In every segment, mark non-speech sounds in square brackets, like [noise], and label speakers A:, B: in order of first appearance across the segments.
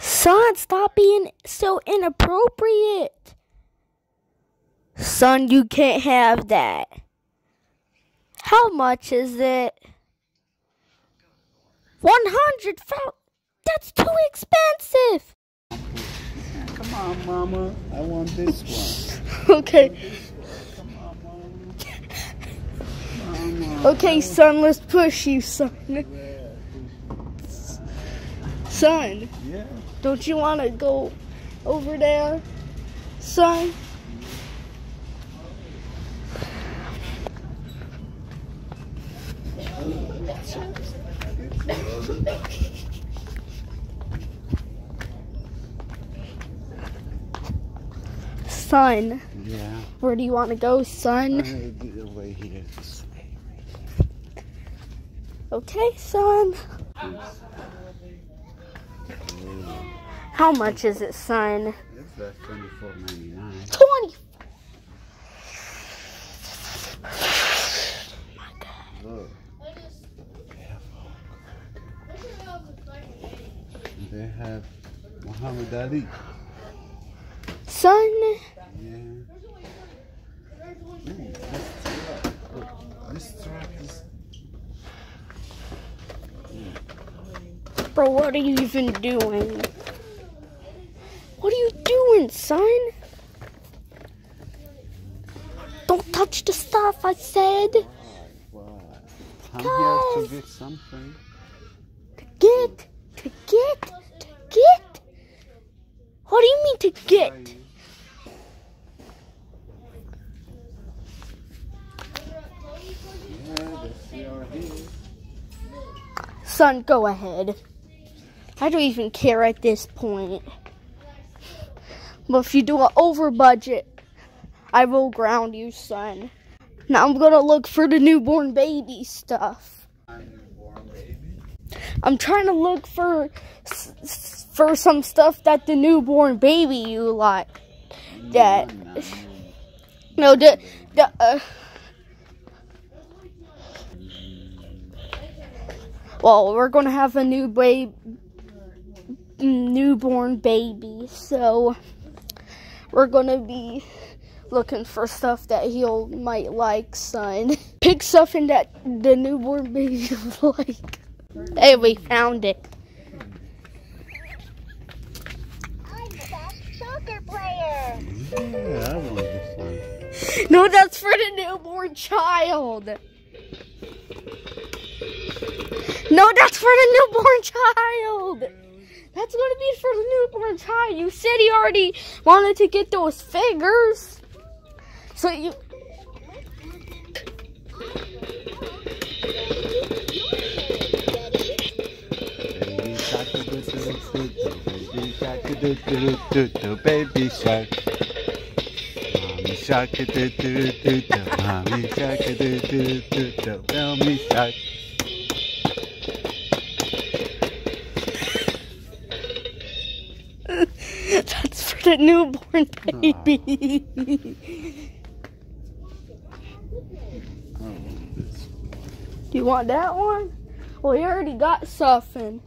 A: Son, stop being so inappropriate. Son, you can't have that. How much is it? 100 That's too expensive.
B: Come on, mama. I want this one. [laughs]
A: okay.
B: Come on, mama. Mama.
A: Okay, son, let's push you, son. Son,
B: Yeah.
A: don't you want to go over there? Son? Son,
B: Yeah.
A: where do you want to go, son?
B: gonna get away here.
A: Okay, son. How much is it, son?
B: It's twenty-four ninety-nine.
A: 20.
B: Look. They have Muhammad Ali.
A: Son,
B: Yeah. Ooh, this truck. Look, This truck is.
A: Bro, what are you even doing? What are you doing, son? Don't touch the stuff, I said.
B: I'm here to get something.
A: To get, to get, to get. What do you mean to get?
B: Yeah, that's your here.
A: Son, go ahead. I don't even care at this point. But if you do it over budget, I will ground you, son. Now I'm gonna look for the newborn baby stuff. I'm trying to look for for some stuff that the newborn baby you like. That no, the the. Uh, well, we're gonna have a new baby, newborn baby, so we're gonna be looking for stuff that he'll might like, son. [laughs] Pick something that the newborn baby [laughs] will like. Hey, we found it.
C: I'm the best soccer player.
B: Yeah, I want this one.
A: No, that's for the newborn child. No, that's for the newborn child. That's gonna be for the newborn child. You said he already wanted to get those figures. So you
B: Baby shark. Mommy shark mommy shark mommy shark.
A: The newborn baby. Do [laughs] you want that one? Well, you already got something.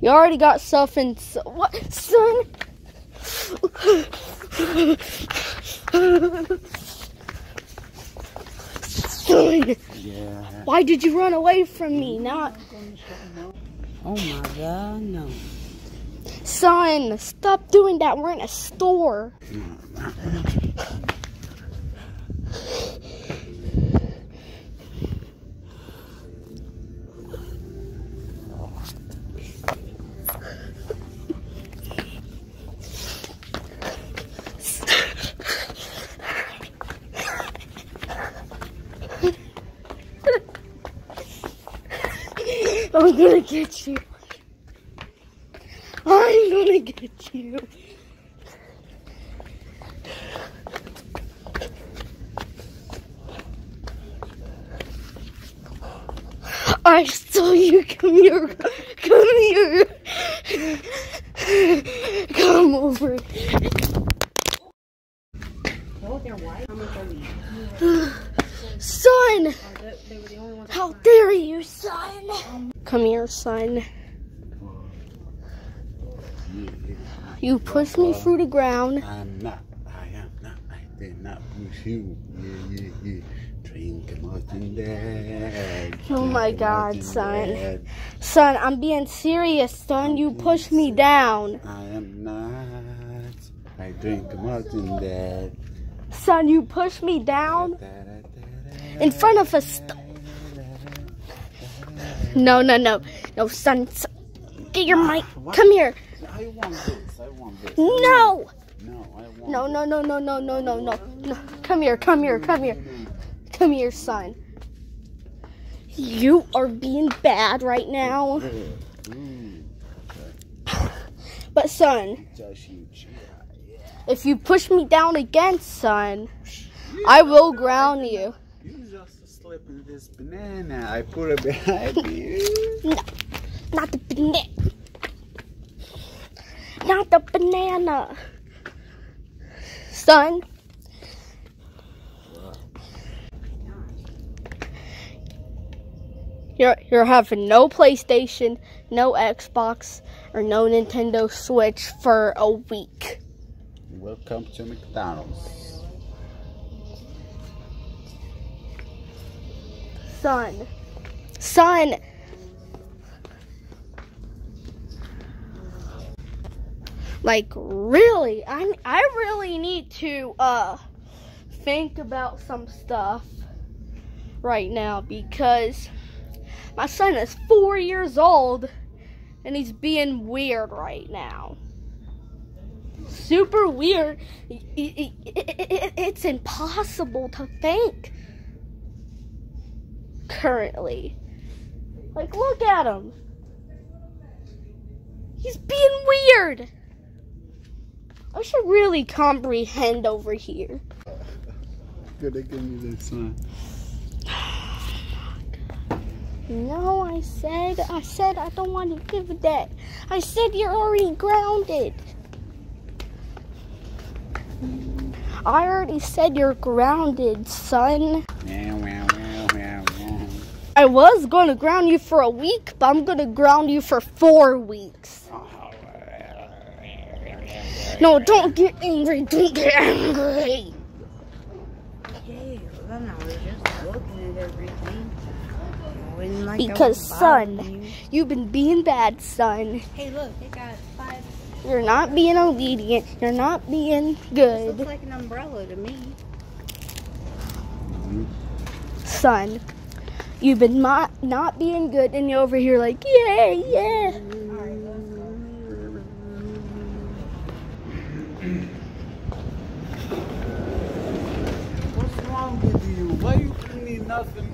A: You already got something. So, what, son? son,
B: Yeah.
A: why did you run away from me? Not,
D: Oh my god, no.
A: Son. Stop doing that. We're in a store. [laughs] I'm gonna get you. Gonna get you. I saw you. Come here. Come here. Come over. Son! How dare you, son? Come here, son. You pushed me through the ground.
B: I'm not. I am not. I did not push you. Yeah, yeah, yeah. Drink Dad.
A: Oh my God, son. Son, I'm being serious, son. You pushed me down.
B: I am not. I drink Martin Dad.
A: Son, you pushed me down in front of a st- No, no, no. No, son. son. Get your ah,
B: mic.
A: Come here.
B: I want this. I want this.
A: No.
B: No, I want
A: No, no, no, no, no, no, no, no. No. Come here, come here, come here. Come here, son. You are being bad right now.
B: Mm,
A: but, son,
B: just you chill.
A: if you push me down again, son, I will ground you.
B: You just slipping this banana. I put it behind you.
A: Not the banana. Not the banana. Son. You're, you're having no PlayStation, no Xbox, or no Nintendo Switch for a week.
B: Welcome to McDonald's.
A: Son. Son. Like really, I I really need to uh think about some stuff right now because my son is 4 years old and he's being weird right now. Super weird. I- I- I- I- It's impossible to think currently. Like, look at him. He's being weird. I should really comprehend over here.
B: Gonna give me this one.
A: No, I said, I said I don't want to give that. I said you're already grounded. I already said you're grounded, son.
B: Meow, meow, meow, meow, meow.
A: I was going to ground you for a week, but I'm going to ground you for four weeks. Uh-huh. No, don't get angry. Don't get angry.
D: Hey, well, I was just looking at everything. Like
A: Because, son,
D: you.
A: you've been being bad, son.
D: Hey, look, they got five.
A: You're not being obedient. You're not being
D: Looks
A: good,
D: like an umbrella to me.
A: son. You've been not, not being good, and you're over here like, yeah, yeah.
B: What's wrong with you? Why you me nothing?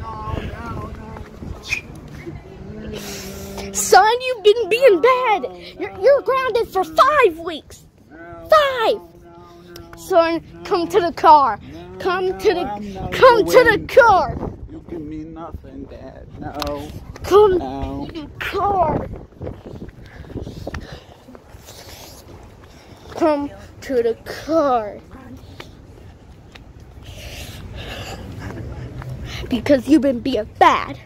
B: No, no, no.
A: Son, you've been being bad. You're, you're grounded for five weeks. Five. Son, come to the car. Come to the, come to the car.
B: You give me nothing, Dad. No,
A: Come to the car. Come to the car. Because you've been being bad.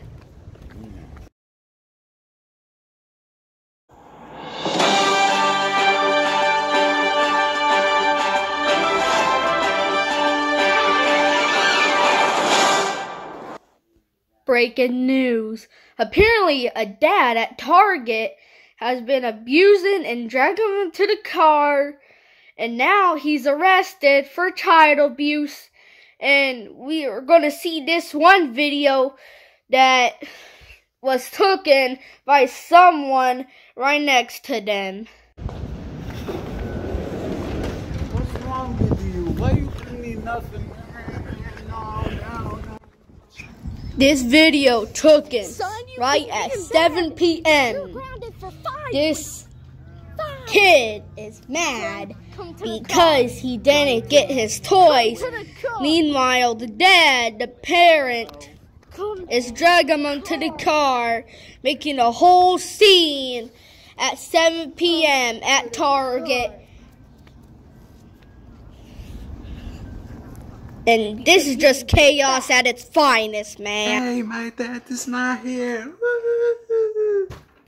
A: Breaking news. Apparently, a dad at Target has been abusing and dragging him to the car, and now he's arrested for child abuse. And we are going to see this one video that was taken by someone right next to them.
B: What's wrong with you? Why you giving me nothing? No, no, no.
A: This video taken
C: Son,
A: right at 7 p.m.
C: grounded for five.
A: This
C: five.
A: kid is mad
C: Come to the
A: because he didn't get his toys.
C: car. To the car.
A: Meanwhile, the dad, the parent, is dragging him onto the car, making a whole scene at 7 p.m. at Target. And this is just chaos at its finest, man.
B: Hey, my dad is not here. [laughs]